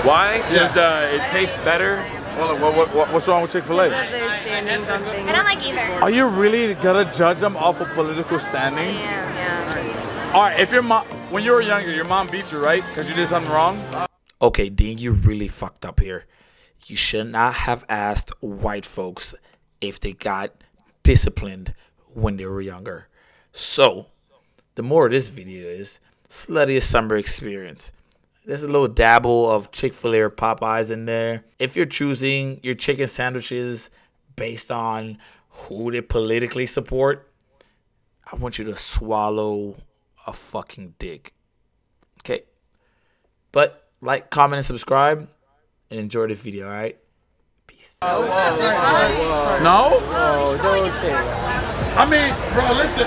Why? Because uh, it tastes better. Well, what, what, what, what's wrong with Chick Fil A? Their standings on things. I don't like either. Are you really gonna judge them off of political standings? Yeah, yeah. All right, if your mom, when you were younger, your mom beat you, right? Because you did something wrong. Okay, Dean, you really fucked up here. You should not have asked white folks if they got disciplined when they were younger. So, the more of this video is sluttiest summer experience. There's a little dabble of Chick fil A or Popeyes in there. If you're choosing your chicken sandwiches based on who they politically support, I want you to swallow a fucking dick. Okay? But like, comment, and subscribe, and enjoy the video, alright? Peace. No? I mean, bro, listen.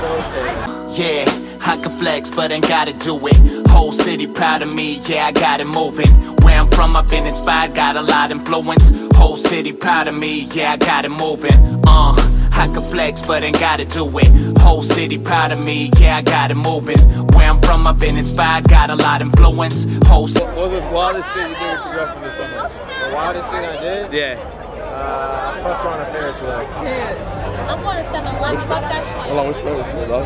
Yeah, I can flex, but ain't gotta do it. Whole city proud of me, yeah, I got it moving. Where I'm from, I've been inspired, got a lot of influence. Whole city proud of me, yeah, I got it moving. Uh, I can flex, but ain't gotta do it. Whole city proud of me, yeah, I got it moving. Where I'm from, I've been inspired, got a lot of influence. Whole city. What was this wildest shit you did with your girlfriend this summer? The wildest thing I did? Yeah. Uh, I fucked her on a Ferris wheel. I'm going to 7 Eleven. Fuck that shit. Hold on, which one was it, dog?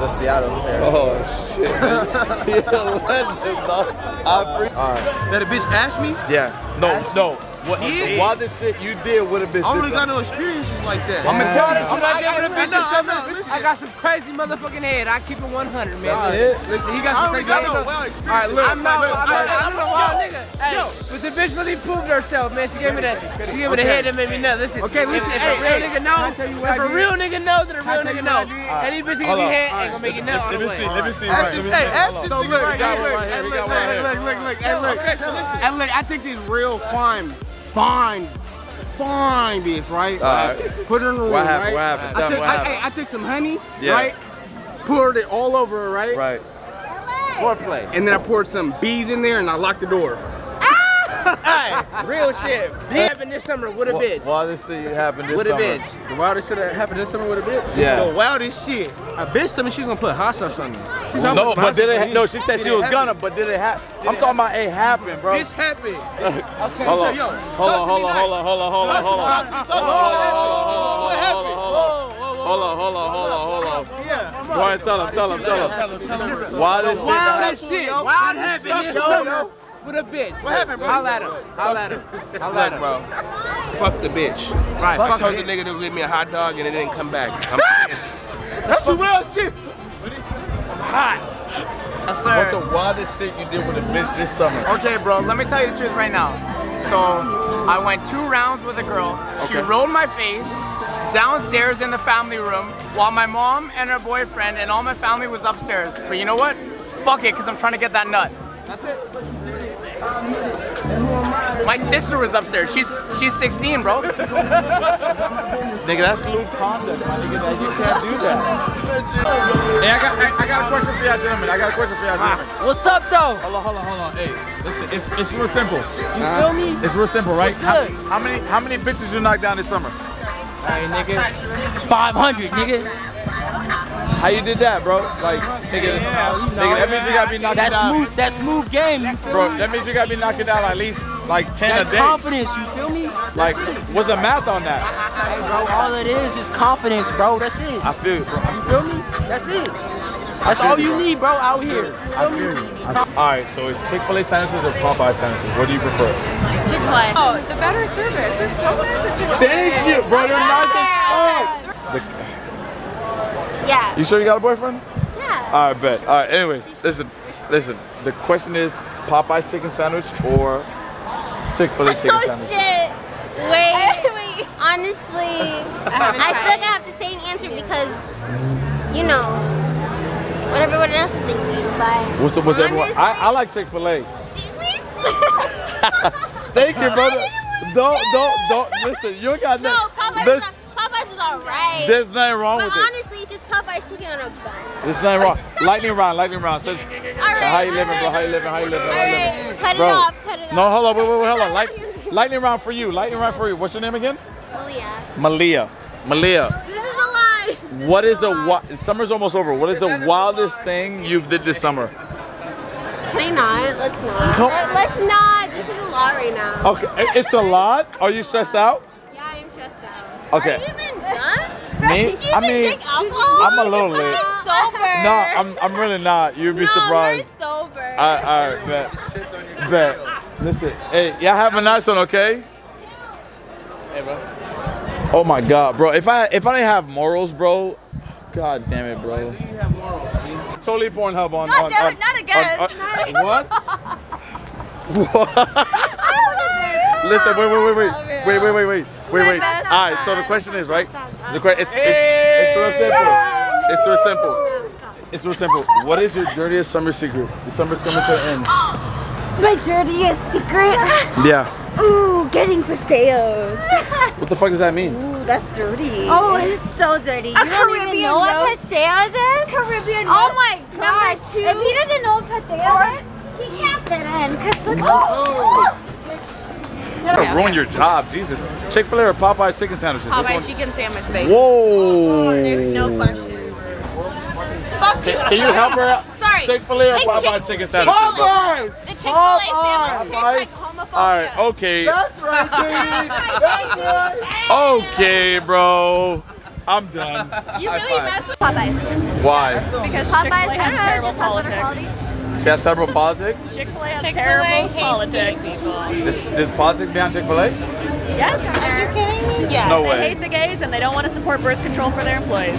The Seattle Ferris. Oh, shit. yeah, legend, dog. I appreciate That a bitch asked me? Yeah. No, no. What, Yeah. the wildest shit you did with a bitch I don't got no experiences like that. I'm gonna tell you. I'm not I- giving a I- bitch I know, this I summer. know, listen. I got some crazy motherfucking head. I keep it 100, man. That's Listen, it? Listen, he got I some don't crazy got head. no well All experience. look, I'm not, Look, I'm, not, look, I'm not a wild nigga. Hey, but the bitch really proved herself, man. She gave me that. She gave me the head that made me nut. Listen, Okay, listen, If, a real nigga can I know, tell you what if I a did? real nigga knows, then a real tell nigga you what I know. did? Any bitch that give me head ain't gonna make it nut all the Let me way. see, let me see. Ask right, this, let me hey, see. ask Hold this on. nigga right We got here. one Look, right hey, here, we look, got one look, right look, here. look, look, hey, look. Okay, so listen. Hey, look, I take this real fine, fine, fine bitch, right? Alright. Put her in the room, What happened? right? What happened? I took, what I. I, I took some honey, Yeah. right? Poured it all over her, right? Right. Foreplay. And then I poured some bees in there and I locked the door. Hey, real shit. This happened this summer with a bitch. Wildest shit happened this summer. With a bitch. The wildest shit that happened this summer with a bitch? Yeah. The wildest shit. A bitch told me she was gonna put hot sauce on me. She's No, but did it? No, she said she Did it was happen? gonna, but did it happen? I'm talking about it happened, bro. This happened. Okay, Hold so on, yo, hold talk on, to hold me on, nice. hold on, hold on, hold on, hold on. Talk to me, talk to me. What happened? Hold on, hold on, hold on, hold on. Yeah. Go ahead, tell him, tell him, tell him. Wildest shit that Wild happened. as shit. Wild happened this Yo, summer with a bitch. What happened, bro? Holla at him. Holla at him. Holla at him. bro. Fuck the bitch. Right. I Fuck told the it. nigga to give me a hot dog and it didn't come back. I'm pissed. That's some wild shit. Yes, What's sir. the wildest shit you did with a bitch this summer? Okay, bro, let me tell you the truth right now. So, I went two rounds with a girl. She rolled my face downstairs in the family room while my mom and her boyfriend and all my family was upstairs. But you know what? Fuck it, because I'm trying to get that nut. That's it. My sister was upstairs. She's she's 16, bro. Nigga, that's lewd conduct, my nigga. That you can't do that. Hey, I got, I, I got a question for y'all, gentlemen. I got a question for y'all, gentlemen. Ah, what's up, though? Hold on, hold on, hold on. Hey, listen, it's, it's real simple. You feel me? It's real simple, right? What's good? How, how many how many bitches you knocked down this summer? Hey, nigga. 500, nigga. How you did that, bro? Like, nigga, nigga, that means you gotta be knocking That down. smooth, that smooth game, Bro, that means you gotta be knocking down at least like 10 That a day. confidence, you feel me? Like, what's the math on that? Hey, bro, all it is is confidence, bro. That's it. I feel it, bro. You feel me? That's it. That's all you need, bro, out here. I feel you. All right, so it's Chick-fil-A sandwiches or Popeye sandwiches? What do you prefer? Chick-fil-A. Oh, the better service. They're so nice at Chick-fil-A. Thank you, bro. You're nice as fuck. The- Yeah. You sure you got a boyfriend? Yeah. All right, bet. All right, anyways, listen, listen. The question is Popeye's chicken sandwich or Chick-fil-A oh, chicken oh sandwich? shit. Wait. Honestly, I, feel like I have the same answer because, you know, what everyone else is thinking. But What's the, what's everyone? I, I like Chick-fil-A. she means- Thank you, brother. Don't, don't, don't. Listen, you ain't got no, nothing. Popeyes, There's, is, Popeyes is alright. there's nothing wrong But with it. honestly, it's just Popeyes chicken on a bun. There's nothing wrong. Lightning round, lightning round. So, Alright. how you living, bro? How you living? How you living? How you living? Cut it Bro. off, cut it No, hold on, wait, wait, wait, hold on. Light, lightning round for you. Lightning round for you. What's your name again? Malia. Malia. Malia. This is a lie. This What is a the lie. summer's almost over? What is the wildest thing you did this summer? Can I not? Let's not. Come- uh, Let, us not. This is a lie. now. Okay, it's a lot. Are you stressed out? Yeah, I am stressed out. Okay. Are you even drunk? Me? Did you I mean, drink alcohol? I'm a little lit. sober. No, I'm, I'm really not. You'd be no, surprised. We're sober. All right, all right, bet. Bet. Listen, hey, y'all have a nice one, okay? Hey, bro. Oh my God, bro. If I if I didn't have morals, bro, God damn it, bro. Totally Pornhub on. God on, damn on- not again. on- on- Not again. what? what? Listen, wait, wait, wait, wait, wait, wait, wait, wait, wait, wait. All right. So the question is, right? The question it's, it's, it's real simple. It's real simple. It's real simple. What is your dirtiest summer secret? The summer's coming to an end. My dirtiest secret? Yeah. Ooh, getting paseos. What the fuck does that mean? Ooh, that's dirty. Oh, it's so dirty. A You don't even Caribbean know what paseos is? Caribbean Oh my gosh. Number two. If he doesn't know what paseos is, He can't fit in. Cause Oh. You're ruin your job, Jesus. Chick Fil A or Popeyes chicken sandwiches? Which Popeye one? chicken sandwich, baby. Whoa. There's no question. Fuck you. Can, can you help her out? Sorry. Chick Fil A or Popeyes Chick- chicken sandwiches? Popeyes! The Chick-fil-A sandwich tastes Popeyes? like homophobia. All right, okay, That's right, baby. That's right. okay, bro. I'm done. You High really five. mess with Popeyes. Why? Because Popeyes I terrible just has better quality. She has several politics. Chick-fil-A has Chick-fil-A terrible politics. Is, is politics behind Chick Fil A? Yes. Are you kidding me? Yeah. No They way. hate the gays and they don't want to support birth control for their employees.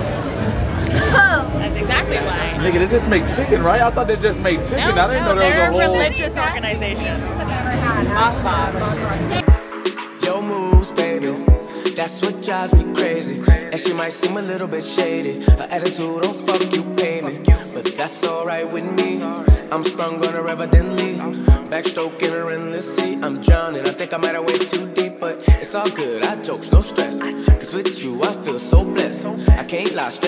That's exactly why. Nigga, they just make chicken, right? I thought they just made chicken. No, I didn't no, know there they're was a a whole. religious organization. Your moves, baby. That's what drives me crazy. And she might seem a little bit shady. Her attitude don't fuck you pay me. But that's alright with me. I'm sprung on her evidently. Backstroking her endlessly. I'm drowning. I think I might have went too deep, but it's all good. I jokes, no stress. Cause with you, I feel so blessed. I can't lie straight.